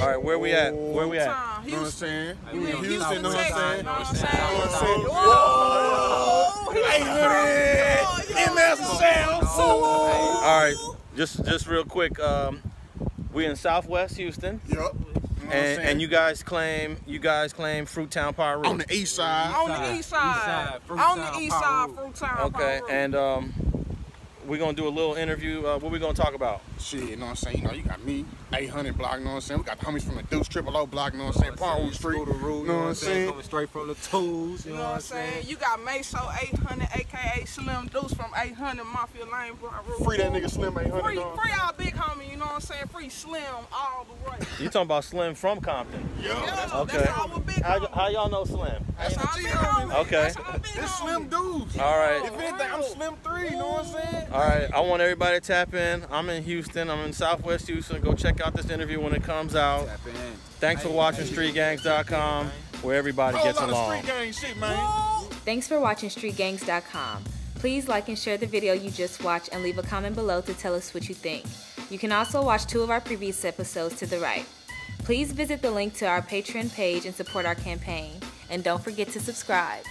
All right, where we at? Where we at? Time. You know what I'm saying? We in Houston, know what I'm Texas, saying? know what I'm saying? Know what I'm saying? Whoa! Hey, hoodie! MS sound. All right, just just real quick. Um, we in Southwest Houston, Yup. You know what I'm and, and you guys claim you guys claim Fruittown Piru. on the east side. On the east side. East side, On the east side, Power Fruittown. Okay, Power and um, we're gonna do a little interview. Uh, what we gonna talk about? Shit, you know what I'm saying? You know, you got me, 800 block, you know what I'm saying? We got the homies from the Deuce Triple O block, you know what I'm saying? Parkwood Street, you know what I'm saying? Coming straight from the tools, You know what I'm saying? You got Meso 800, aka Slim Deuce from 800 Mafia Lane. Block Free that nigga Slim 800. Free, dog. free our big homie, you know what I'm saying? Free Slim all the way. You talking about Slim from Compton? Yo, Yeah, Okay. that's our big How, how y'all know Slim? That's our G big homie. homie. Okay. That's our It's. Slim dudes. All right. If anything, I'm Slim 3, you know what I'm saying? All right, I want everybody to tap in. I'm in Houston. I'm in Southwest Houston. Go check out this interview when it comes out. Tap in. Thanks for watching StreetGangs.com, where everybody Whole gets lot of along. street gang shit, man. Thanks for watching StreetGangs.com. Please like and share the video you just watched and leave a comment below to tell us what you think. You can also watch two of our previous episodes to the right. Please visit the link to our Patreon page and support our campaign. And don't forget to subscribe.